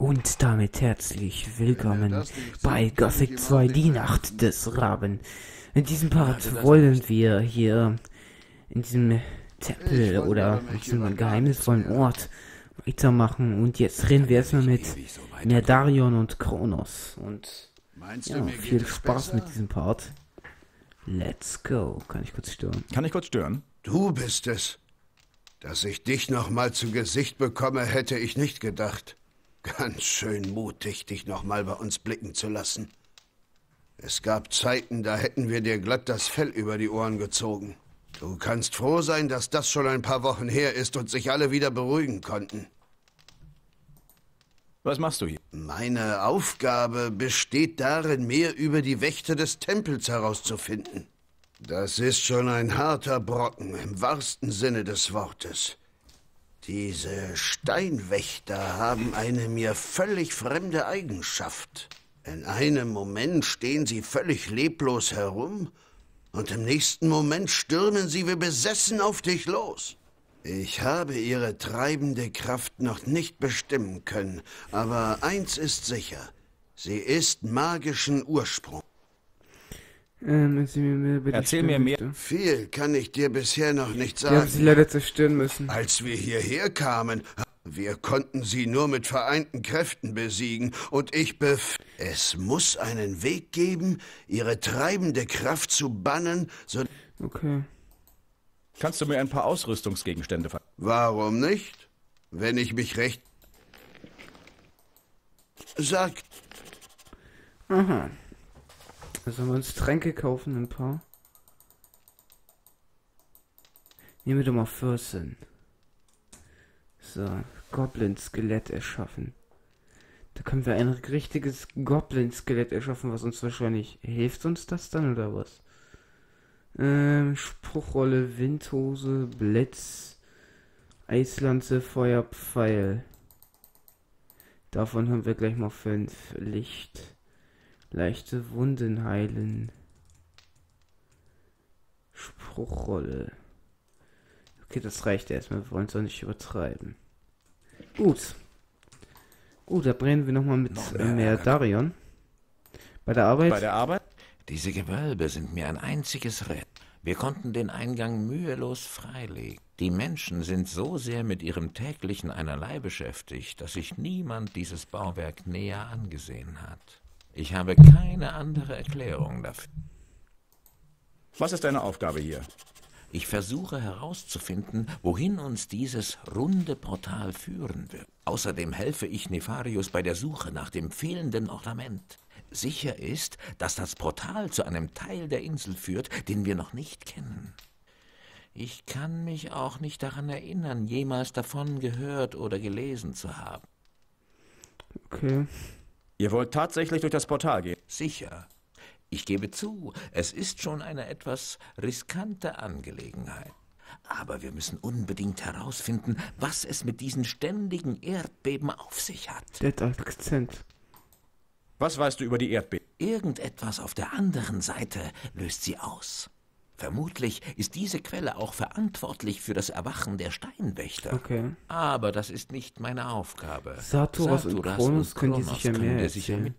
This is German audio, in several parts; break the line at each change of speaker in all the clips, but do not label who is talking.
Und damit herzlich willkommen bei Gothic 2, die Nacht des Raben. In diesem Part wollen wir hier in diesem Tempel oder in diesem geheimnisvollen Ort weitermachen. Und jetzt reden wir erstmal mit Nerdarion und Kronos. Und ja, viel Spaß mit diesem Part. Let's go. Kann ich kurz stören?
Kann ich kurz stören?
Du bist es. Dass ich dich noch mal zu Gesicht bekomme, hätte ich nicht gedacht. Ganz schön mutig, dich noch mal bei uns blicken zu lassen. Es gab Zeiten, da hätten wir dir glatt das Fell über die Ohren gezogen. Du kannst froh sein, dass das schon ein paar Wochen her ist und sich alle wieder beruhigen konnten.
Was machst du hier?
Meine Aufgabe besteht darin, mehr über die Wächter des Tempels herauszufinden. Das ist schon ein harter Brocken im wahrsten Sinne des Wortes. Diese Steinwächter haben eine mir völlig fremde Eigenschaft. In einem Moment stehen sie völlig leblos herum und im nächsten Moment stürmen sie wie besessen auf dich los. Ich habe ihre treibende Kraft noch nicht bestimmen können, aber eins ist sicher. Sie ist magischen Ursprung.
Ähm, erzähl mir mehr über
Erzähl mir mehr.
Viel kann ich dir bisher noch nicht
Die haben sie
sagen.
leider zerstören müssen.
Als wir hierher kamen, wir konnten sie nur mit vereinten Kräften besiegen und ich bef... Es muss einen Weg geben, ihre treibende Kraft zu bannen, so...
Okay.
Kannst du mir ein paar Ausrüstungsgegenstände ver...
Warum nicht? Wenn ich mich recht... Sag,
Aha. Sollen wir uns Tränke kaufen, ein paar? Nehmen wir doch mal 14. So, Goblin-Skelett erschaffen. Da können wir ein richtiges Goblin-Skelett erschaffen, was uns wahrscheinlich... Hilft uns das dann, oder was? Ähm, Spruchrolle, Windhose, Blitz, Eislanze, Feuerpfeil. Davon haben wir gleich mal fünf. Licht. Leichte Wunden heilen. Spruchrolle. Okay, das reicht erstmal. Wir wollen es auch nicht übertreiben. Gut. Gut, da brennen wir nochmal mit
Noch
äh,
mehr
mehr. Darion. Bei der Arbeit?
Bei der Arbeit?
Diese Gewölbe sind mir ein einziges Rett. Wir konnten den Eingang mühelos freilegen. Die Menschen sind so sehr mit ihrem täglichen Einerlei beschäftigt, dass sich niemand dieses Bauwerk näher angesehen hat. Ich habe keine andere Erklärung dafür.
Was ist deine Aufgabe hier?
Ich versuche herauszufinden, wohin uns dieses runde Portal führen wird. Außerdem helfe ich Nefarius bei der Suche nach dem fehlenden Ornament. Sicher ist, dass das Portal zu einem Teil der Insel führt, den wir noch nicht kennen. Ich kann mich auch nicht daran erinnern, jemals davon gehört oder gelesen zu haben.
Okay.
Ihr wollt tatsächlich durch das Portal gehen.
Sicher. Ich gebe zu, es ist schon eine etwas riskante Angelegenheit. Aber wir müssen unbedingt herausfinden, was es mit diesen ständigen Erdbeben auf sich hat.
Der Akzent.
Was weißt du über die Erdbeben?
Irgendetwas auf der anderen Seite löst sie aus. Vermutlich ist diese Quelle auch verantwortlich für das Erwachen der Steinwächter.
Okay.
Aber das ist nicht meine Aufgabe.
Saturas und
Saturas
Kronos können die
Kronos
sicher
können
mehr
sicher mit-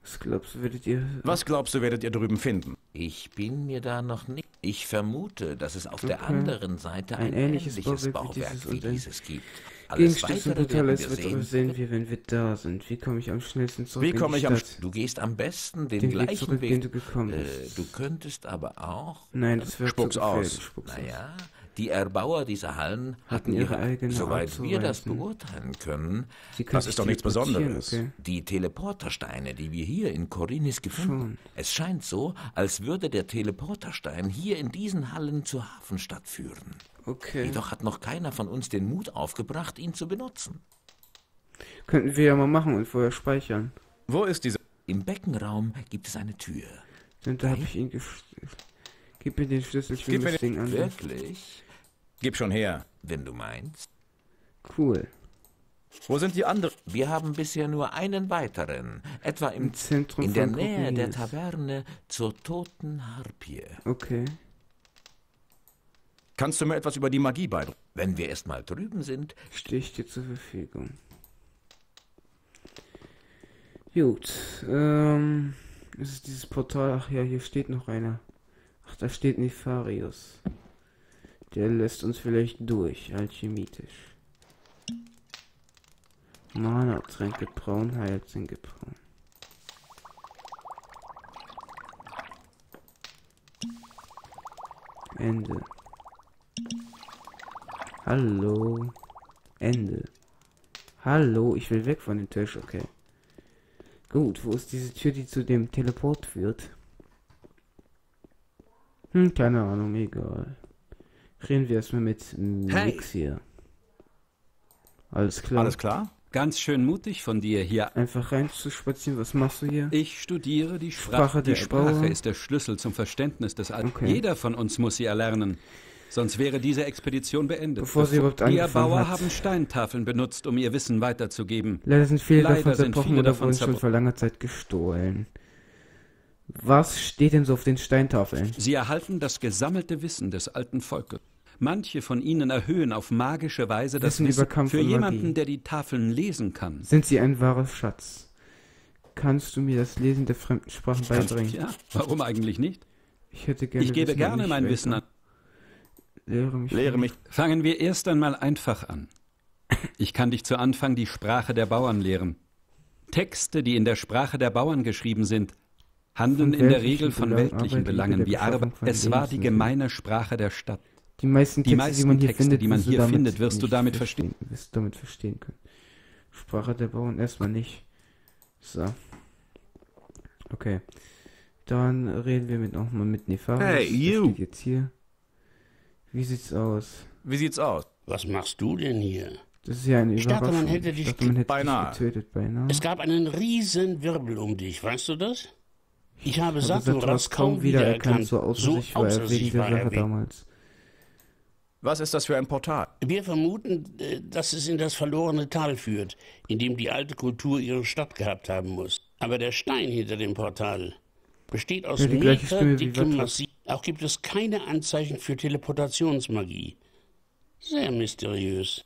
Was glaubst du, würdet ihr...
Was glaubst du, werdet ihr drüben finden?
Ich bin mir da noch nicht. Ich vermute, dass es auf der
Okay.
anderen Seite ein,
Ein ähnliches
ähnliches,
Bauwerk wie dieses
wie
und
dieses gibt.
Gegenstück zum
wir
wird
sehen.
sehen wir, wenn wir da sind. Wie komme ich am schnellsten zurück
Wie komme ich am?
Du gehst am besten den,
Den Weg
gleichen
zurück,
Weg.
den du gekommen
äh,
bist.
du könntest aber auch.
Nein, das wird
Spuck's
zu
aus.
Spuck's aus.
Naja, die Erbauer dieser Hallen
Hatten
hatten
ihre
ihre,
eigene
soweit wir das beurteilen können,
Das ist doch nichts Besonderes.
Okay.
die Teleportersteine, die wir hier in Korinis gefunden
Schon.
haben. Es scheint so, als würde der Teleporterstein hier in diesen Hallen zur Hafenstadt führen.
Okay.
Jedoch hat noch keiner von uns den Mut aufgebracht, ihn zu benutzen.
Könnten wir ja mal machen und vorher speichern.
Wo ist diese...
Im Beckenraum gibt es eine Tür.
Und da habe ich ihn gesch... Gib mir den Schlüssel, ich will
Gib mir
das Ding an.
Wirklich?
Gib schon her.
Wenn du meinst.
Cool.
Wo sind die anderen?
Wir haben bisher nur einen weiteren, etwa im,
Im Zentrum
in der
von
Nähe der
Korinis.
Taverne zur toten Harpie.
Okay.
Kannst du mir etwas über die Magie beibringen?
Wenn wir erst mal drüben sind,
Stehe ich dir zur Verfügung. Gut, ähm, ist es dieses Portal? Ach ja, hier steht noch einer. Ach, da steht Nefarius. Der lässt uns vielleicht durch, alchemitisch. Mana, Tränke braun, Heiltränke braun. Ende. Hallo. Ende. Hallo, ich will weg von dem Tisch, okay. Gut, wo ist diese Tür, die zu dem Teleport führt? Hm, keine Ahnung, egal. Reden wir erstmal mit hey. hier. Alles klar.
Alles klar? Ganz schön mutig von dir, hier
einfach reinzuspazieren. Was machst du hier?
Ich studiere die Sprache. Sprache die Sprache Bauer. ist der Schlüssel zum Verständnis des Alten. Okay. Jeder von uns muss sie erlernen. Sonst wäre diese Expedition beendet.
Bevor sie überhaupt Die
Erbauer
hat.
haben Steintafeln benutzt, um ihr Wissen weiterzugeben.
Leider sind viele Leider davon zerbrochen oder wurden schon vor langer Zeit gestohlen. Was steht denn so auf den Steintafeln?
Sie erhalten das gesammelte Wissen des alten Volkes. Manche von ihnen erhöhen auf magische Weise das Wissen, Wissen für jemanden, der die Tafeln lesen kann.
Sind sie ein wahres Schatz? Kannst du mir das Lesen der fremden Sprachen beibringen?
Ja, warum eigentlich nicht?
Ich hätte gerne
Ich gebe Wissen, gerne mein Wissen an.
Lehre mich.
Lehre mich. Fangen wir erst einmal einfach an. Ich kann dich zu Anfang die Sprache der Bauern lehren. Texte, die in der Sprache der Bauern geschrieben sind, handeln in der Regel von weltlichen Belangen wie Arbeit. Es war die gemeine Sprache der Stadt.
Die meisten Texte, die, meisten die man hier, Texte, findet,
die man hier findet, wirst du damit verstehen.
verstehen. Wirst du damit verstehen können. Sprache der Bauern erstmal nicht. So. Okay. Dann reden wir mit nochmal mit Nefarius.
Hey, you!
Jetzt hier. Wie sieht's aus?
Wie sieht's aus?
Was machst du denn hier?
Das ist ja eine
ich dachte, man hätte dich,
dachte, man hätte beinahe. Dich getötet, beinahe.
Es gab einen riesen Wirbel um dich, weißt du das? Ich habe Saturas kaum wiedererkannt.
So außer sich war er wegen der Sache damals.
Was ist das für ein Portal?
Wir vermuten, äh, dass es in das verlorene Tal führt, in dem die alte Kultur ihre Stadt gehabt haben muss. Aber der Stein hinter dem Portal besteht aus ja, meterdickem Massiv. Auch gibt es keine Anzeichen für Teleportationsmagie. Sehr mysteriös.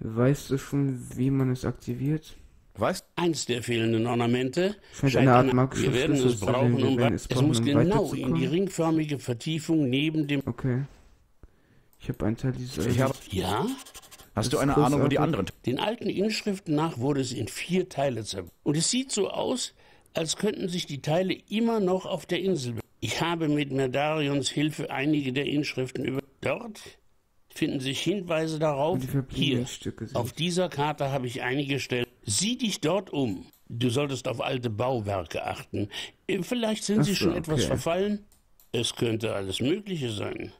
Weißt du schon, wie man es aktiviert?
Weißt
Eins der fehlenden Ornamente
scheint eine Art magischer
Wir werden es brauchen, um es, es muss um genau in die ringförmige Vertiefung neben dem
Okay. Ich habe einen Teil dieses.
Ich hab,
ja?
Hast du eine Ahnung, wo die anderen?
Den alten Inschriften nach wurde es in vier Teile zerbrochen. Und es sieht so aus, als könnten sich die Teile immer noch auf der Insel. Ich habe mit Merdarions Hilfe einige der Inschriften über. Dort finden sich Hinweise darauf. Hier, auf dieser Karte habe ich einige Stellen. Sieh dich dort um. Du solltest auf alte Bauwerke achten. Vielleicht sind Ach sie schon okay. etwas verfallen. Es könnte alles Mögliche sein.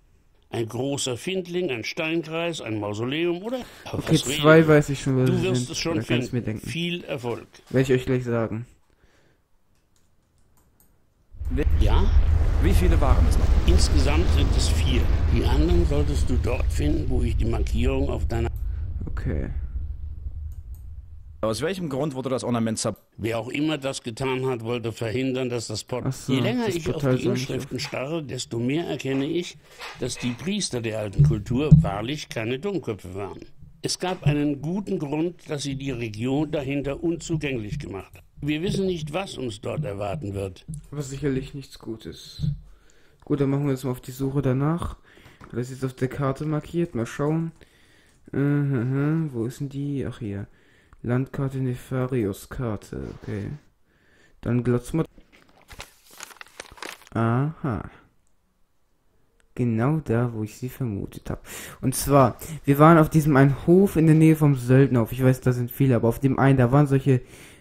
Ein großer Findling, ein Steinkreis, ein Mausoleum oder.
Okay, zwei weiß ich schon,
was Du wirst es schon finden. Viel Erfolg.
Werde ich euch gleich sagen.
Ja?
Wie viele waren es noch?
Insgesamt sind es vier. Die anderen solltest du dort finden, wo ich die Markierung auf deiner.
Okay.
Aus welchem Grund wurde das Ornament zerb...
Wer auch immer das getan hat, wollte verhindern, dass das Portal... So, Je länger ich Portal auf die Inschriften starre, desto mehr erkenne ich, dass die Priester der alten Kultur wahrlich keine Dummköpfe waren. Es gab einen guten Grund, dass sie die Region dahinter unzugänglich gemacht haben. Wir wissen nicht, was uns dort erwarten wird.
Aber sicherlich nichts Gutes. Gut, dann machen wir jetzt mal auf die Suche danach. Das ist jetzt auf der Karte markiert. Mal schauen. Uh -huh. Wo ist denn die? Ach hier. Landkarte Nefarius-Karte, okay. Dann glotzen wir. Aha. Genau da, wo ich sie vermutet habe. Und zwar, wir waren auf diesem einen Hof in der Nähe vom Söldnerhof. Ich weiß, da sind viele, aber auf dem einen, da waren solche,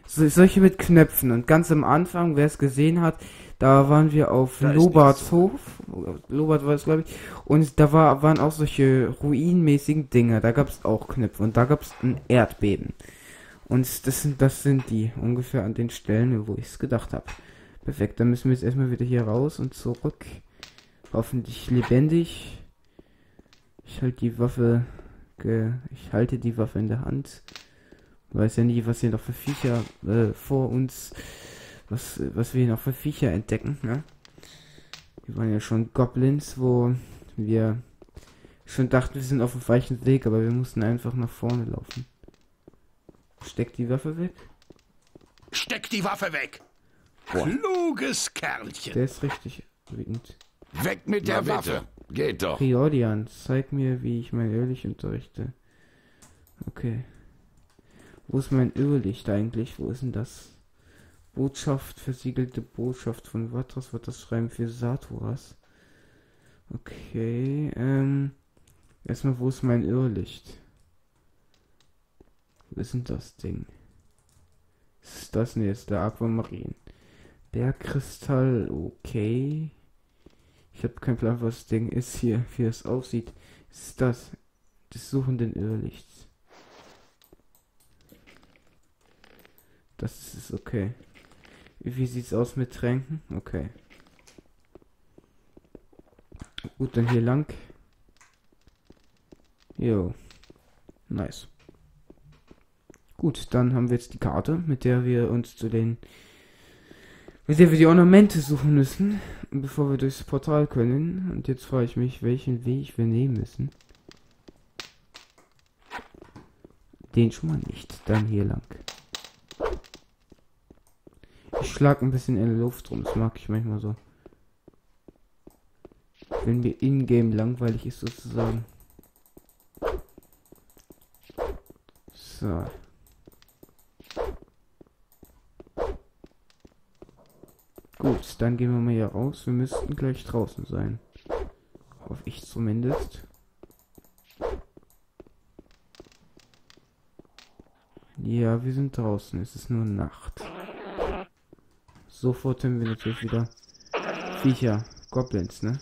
so, solche mit Knöpfen. Und ganz am Anfang, wer es gesehen hat, da waren wir auf da Lobarts Hof. Lobart war es, glaube ich. Und da war, waren auch solche ruinmäßigen Dinge. Da gab es auch Knöpfe. Und da gab es ein Erdbeben. Und das sind, das sind die ungefähr an den Stellen, wo ich es gedacht habe. Perfekt, dann müssen wir jetzt erstmal wieder hier raus und zurück. Hoffentlich lebendig. Ich halte die Waffe. Ich halte die Waffe in der Hand. Weiß ja nie, was hier noch für Viecher äh, vor uns. Was, was wir hier noch für Viecher entdecken, ne? Wir waren ja schon Goblins, wo wir schon dachten, wir sind auf dem weichen Weg, aber wir mussten einfach nach vorne laufen. Steck die Waffe weg.
Steck die Waffe weg!
Boah. Kluges Kerlchen.
Der ist richtig wütend.
Weg mit der
Na,
Waffe. Geht doch.
Riordian, zeig mir, wie ich mein Irrlicht unterrichte. Okay. Wo ist mein Irrlicht eigentlich? Wo ist denn das? Botschaft, versiegelte Botschaft von Vatras, wird das Schreiben für Saturas. Okay, ähm. Erstmal, wo ist mein Irrlicht? Wo ist denn das Ding? Ist das? Ne, ist der Aquamarin. Bergkristall, okay. Ich habe keinen Plan, was das Ding ist hier, wie es aussieht. Ist das des suchenden Irrlichts? Das ist okay. Wie sieht's aus mit Tränken? Okay. Gut, dann hier lang. Jo. Nice. Gut, dann haben wir jetzt die Karte, mit der wir uns zu den mit der wir die Ornamente suchen müssen, bevor wir durchs Portal können. Und jetzt frage ich mich, welchen Weg wir nehmen müssen. Den schon mal nicht. Dann hier lang. Schlag ein bisschen in der Luft rum. Das mag ich manchmal so. Wenn mir in-game langweilig ist sozusagen. So. Gut, dann gehen wir mal hier raus. Wir müssten gleich draußen sein. Hoffe ich zumindest. Ja, wir sind draußen. Es ist nur Nacht. Sofort haben wir natürlich wieder Viecher, Goblins, ne?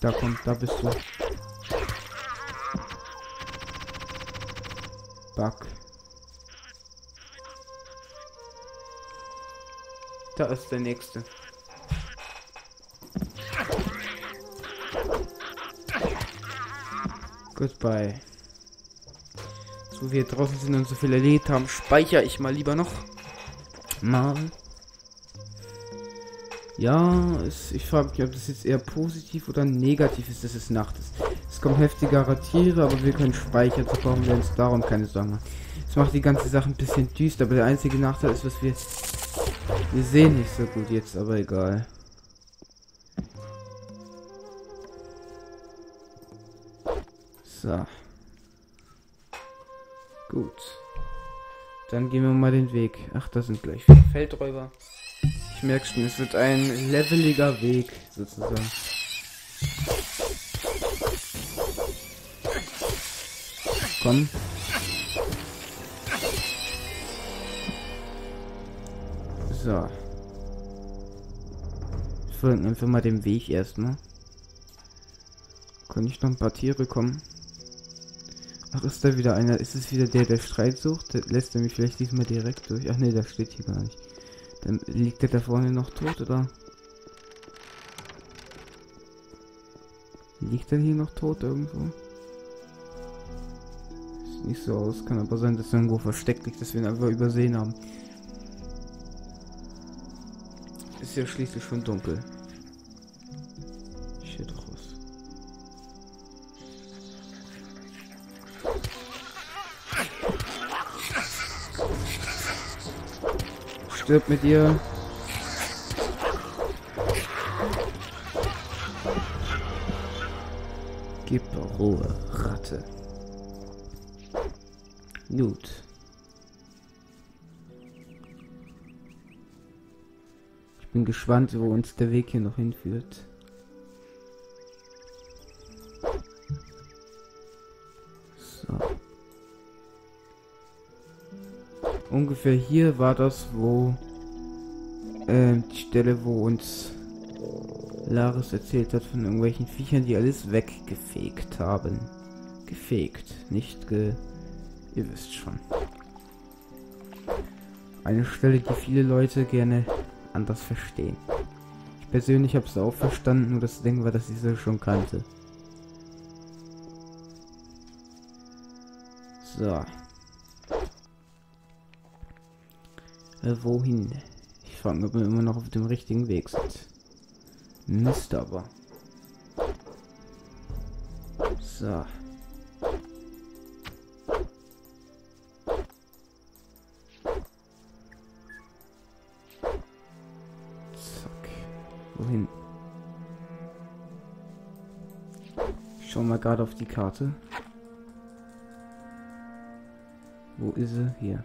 Da kommt, da bist du. Bug. Da ist der nächste. Goodbye. So wir draußen sind und so viel erlebt haben, speichere ich mal lieber noch. Mal. Ja, es, ich frage mich, ob das jetzt eher positiv oder negativ ist, dass es Nacht ist. Es kommen heftigere Tiere, aber wir können speichern, so brauchen wir uns darum keine Sorgen machen. Es macht die ganze Sache ein bisschen düster, aber der einzige Nachteil ist, was wir wir sehen nicht so gut jetzt, aber egal. So. Gut. Dann gehen wir mal den Weg. Ach, da sind gleich Feldräuber. Ich merke schon, es wird ein leveliger Weg, sozusagen. Komm. So. Folgen einfach mal dem Weg erstmal. Kann ich noch ein paar Tiere kommen? Ach, ist da wieder einer? Ist es wieder der, der Streit sucht? Der lässt er mich vielleicht diesmal direkt durch? Ach nee, der steht hier gar nicht. Dann liegt der da vorne noch tot, oder? Liegt er hier noch tot irgendwo? Sieht nicht so aus. Kann aber sein, dass er irgendwo versteckt liegt, dass wir ihn einfach übersehen haben. Ist ja schließlich schon dunkel. Stirb mit ihr. Gib Ruhe, Ratte. Gut. bin gespannt, wo uns der Weg hier noch hinführt. Ungefähr hier war das, wo äh, die Stelle, wo uns Laris erzählt hat von irgendwelchen Viechern, die alles weggefegt haben. Gefegt, nicht ge... Ihr wisst schon. Eine Stelle, die viele Leute gerne anders verstehen. Ich persönlich habe es auch verstanden, nur das Ding war, dass ich es schon kannte. So. äh, wohin. Ich frage ob wir immer noch auf dem richtigen Weg sind. Mist aber. So. Zack. Wohin? Schau mal gerade auf die Karte. Wo ist sie? Hier.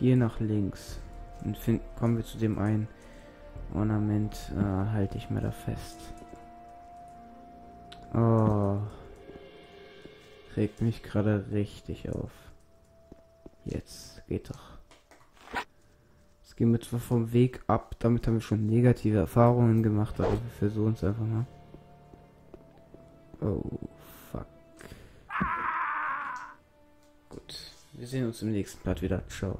Hier nach links. Und find, kommen wir zu dem einen Ornament. Äh, halte ich mal da fest. Oh. Regt mich gerade richtig auf. Jetzt geht doch. Jetzt gehen wir zwar vom Weg ab. Damit haben wir schon negative Erfahrungen gemacht, aber wir versuchen es einfach mal. Oh, fuck. Gut. Wir sehen uns im nächsten Part wieder. Ciao.